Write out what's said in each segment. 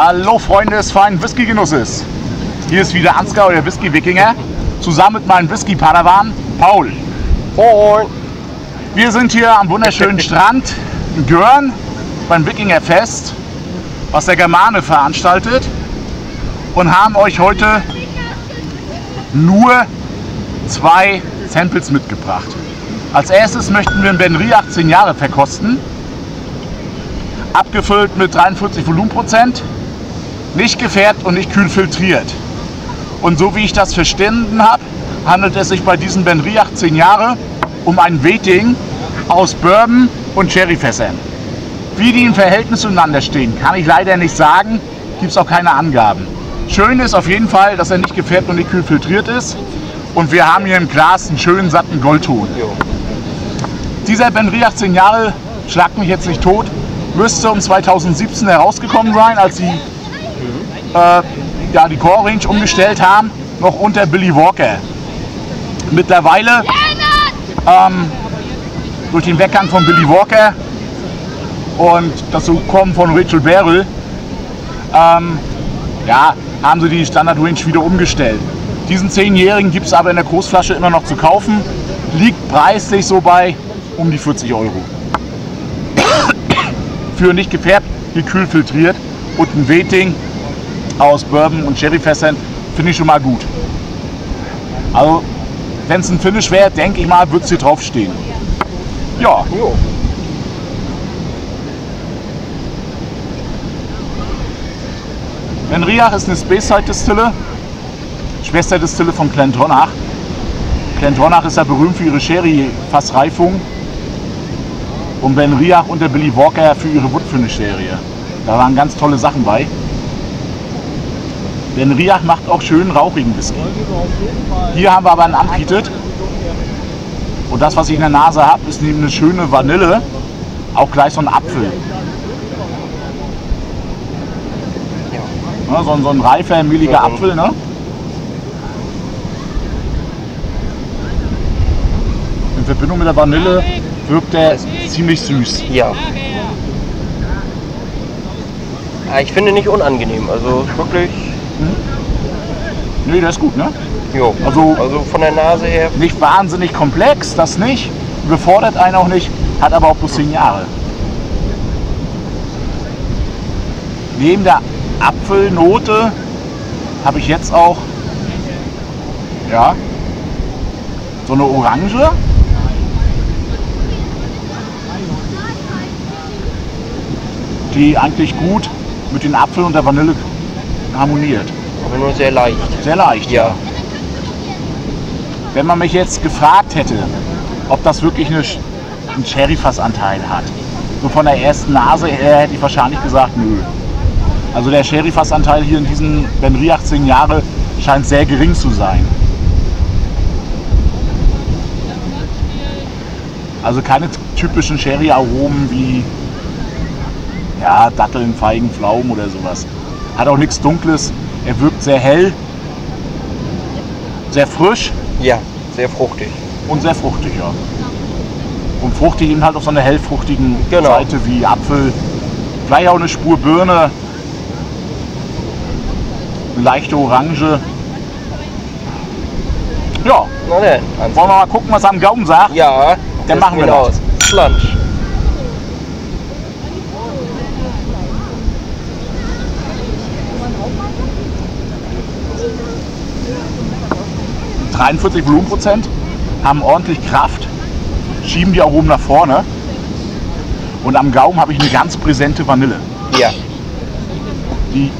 Hallo Freunde des feinen Whisky-Genusses. Hier ist wieder Ansgar, euer Whisky-Wikinger, zusammen mit meinem Whisky-Padawan Paul. Moin. Wir sind hier am wunderschönen Strand in Görn beim Wikingerfest, was der Germane veranstaltet und haben euch heute nur zwei Samples mitgebracht. Als erstes möchten wir einen Benri 18 Jahre verkosten, abgefüllt mit 43 Volumenprozent, nicht gefärbt und nicht kühl filtriert. Und so wie ich das verstanden habe, handelt es sich bei diesem Benri 18 Jahre um ein Waiting aus Bourbon und Sherryfässern. Wie die im Verhältnis zueinander stehen, kann ich leider nicht sagen, gibt es auch keine Angaben. Schön ist auf jeden Fall, dass er nicht gefärbt und nicht kühl filtriert ist. Und wir haben hier im Glas einen schönen satten Goldton. Dieser Benri 18 Jahre, schlagt mich jetzt nicht tot, müsste um 2017 herausgekommen sein, als sie äh, ja, die Core Range umgestellt haben, noch unter Billy Walker. Mittlerweile ähm, durch den Weggang von Billy Walker und das Kommen von Rachel Barrel ähm, ja, haben sie die Standard Range wieder umgestellt. Diesen 10-jährigen gibt es aber in der Großflasche immer noch zu kaufen. Liegt preislich so bei um die 40 Euro. Für nicht gefärbt, gekühl filtriert und ein Waiting aus Bourbon und Sherryfässern finde ich schon mal gut. Also, wenn es ein Finish wäre, denke ich mal, würde es hier drauf stehen. Ja, Jo. Benriach ist eine Speyside-Distille, Schwesterdistille von Glendronach. Glendronach ist ja berühmt für ihre Sherry-Fassreifung und Benriach und der Billy Walker für ihre Woodfinish-Serie. Da waren ganz tolle Sachen bei. Benriach macht auch schön rauchigen Whisky. Hier haben wir aber einen Unpeated. Und das, was ich in der Nase habe, ist neben eine schöne Vanille auch gleich so ein Apfel. Ne, so, ein- so ein reifer, mehliger. Apfel. Ne? In Verbindung mit der Vanille wirkt er ziemlich süß. Ja. Ah, Ich finde nicht unangenehm. Also wirklich. Nee, der ist gut, ne? Jo. Also- also von der Nase her. Nicht wahnsinnig komplex, das nicht. Überfordert einen auch nicht, hat aber auch bloß 10 Jahre. Neben der Apfelnote habe ich jetzt auch ja, so eine Orange. Die eigentlich gut mit den Apfel und der Vanille harmoniert. Aber nur sehr leicht. Sehr leicht. Ja. Wenn man mich jetzt gefragt hätte, ob das wirklich eine, einen Sherryfassanteil hat, so von der ersten Nase her hätte ich wahrscheinlich gesagt, nö. Also der Sherryfassanteil hier in diesen Benri 18 Jahre scheint sehr gering zu sein. Also keine typischen Sherry-Aromen wie ja, Datteln, Feigen, Pflaumen oder sowas. Hat auch nichts Dunkles. Er wirkt sehr hell, sehr frisch Ja, sehr fruchtig. und sehr fruchtig, ja. Und fruchtig eben halt auf so einer hellfruchtigen Genau. Seite wie Apfel. Gleich auch eine Spur Birne. Eine leichte Orange. Ja, Na Hans. wollen wir mal gucken, was er am Gaumen sagt? Ja, Dann machen wir das. aus. Slunch. Mhm. 43 Volumenprozent, haben ordentlich Kraft, schieben die Aromen nach vorne. Und am Gaumen habe ich eine ganz präsente Vanille. Ja. Die,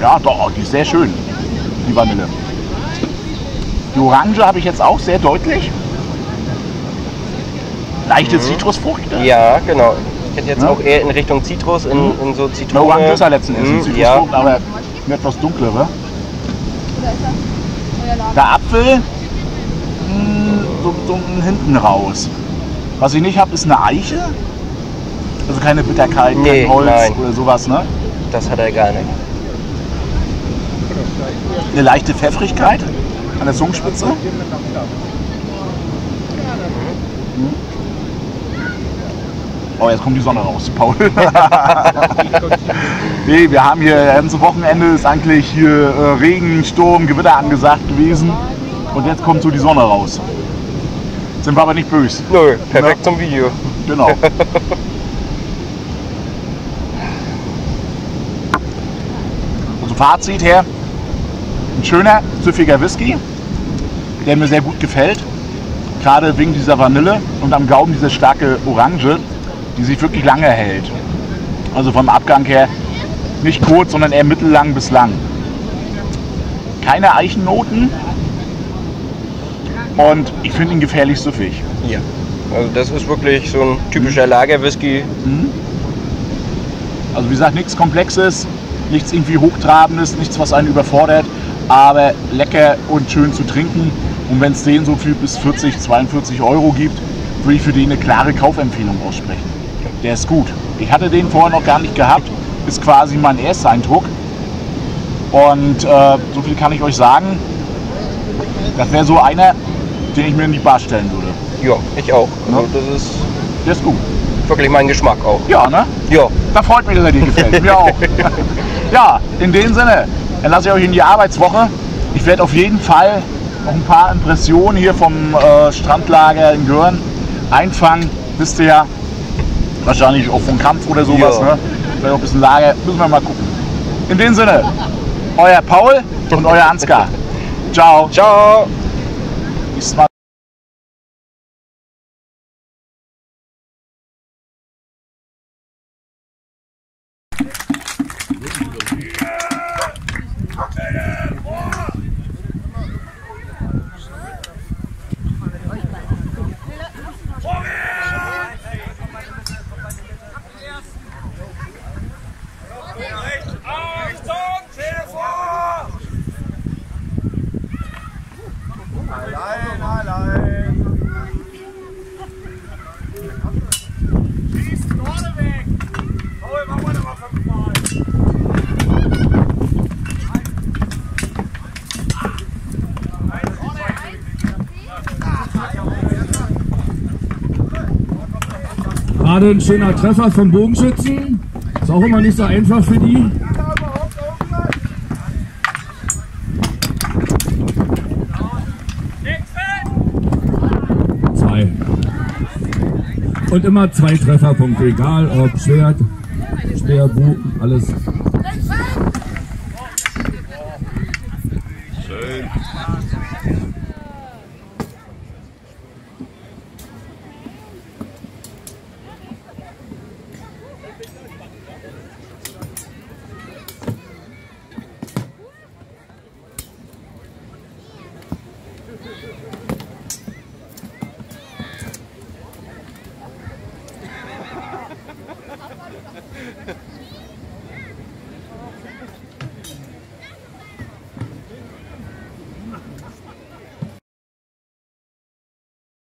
ja, doch, die ist sehr schön, die Vanille. Die Orange habe ich jetzt auch sehr deutlich. Leichte Zitrusfrucht. ne? Ja, genau. Ich hätte jetzt Ja. auch eher in Richtung Zitrus, in, in so Zitrone. Orange ist ja letzten Endes Mhm, Ja, Zitrusfrucht, aber eine etwas dunklere. Der Apfel mh, so, so hinten raus. Was ich nicht habe, ist eine Eiche. Also keine Bitterkeit, Nee, kein Holz nein. oder sowas. Ne? das hat er gar nicht. Eine leichte Pfeffrigkeit an der Zungenspitze. Oh, jetzt kommt die Sonne raus, Paul. nee, wir haben hier, das ganze Wochenende ist eigentlich hier äh, Regen, Sturm, Gewitter angesagt gewesen. Und jetzt kommt so die Sonne raus. Sind wir aber nicht böse. Nö, perfekt zum Video. Genau. also Fazit her, ein schöner, süffiger Whisky, der mir sehr gut gefällt. Gerade wegen dieser Vanille und am Gaumen diese starke Orange, die sich wirklich lange hält. Also vom Abgang her nicht kurz, sondern eher mittellang bis lang. Keine Eichennoten und ich finde ihn gefährlich süffig. Ja. Also das ist wirklich so ein typischer Lagerwhisky. Also wie gesagt, nichts Komplexes, nichts irgendwie Hochtrabendes, nichts, was einen überfordert, aber lecker und schön zu trinken. Und wenn es den so viel bis 40, 42 Euro gibt, würde ich für den eine klare Kaufempfehlung aussprechen. Der ist gut. Ich hatte den vorher noch gar nicht gehabt, ist quasi mein erster Eindruck. Und äh, so viel kann ich euch sagen, das wäre so einer, den ich mir in die Bar stellen würde. Ja, ich auch. Also das ist Der ist gut. wirklich mein Geschmack auch. Ja, ne? Ja. Da freut mich, dass er dir gefällt. Mir auch. ja, in dem Sinne, dann lasse ich euch in die Arbeitswoche. Ich werde auf jeden Fall noch ein paar Impressionen hier vom äh, Strandlager in Görn einfangen. Wisst ihr ja, wahrscheinlich auch vom Kampf oder sowas. Ja. Ne? Vielleicht auch ein bisschen Lager. Müssen wir mal gucken. In dem Sinne, euer Paul und euer Ansgar. Ciao. Ciao. Gerade ein schöner Treffer vom Bogenschützen. Ist auch immer nicht so einfach für die. Zwei. Und immer zwei Trefferpunkte, egal ob Schwert, Speer, Bogen, alles.